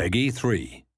Peggy 3.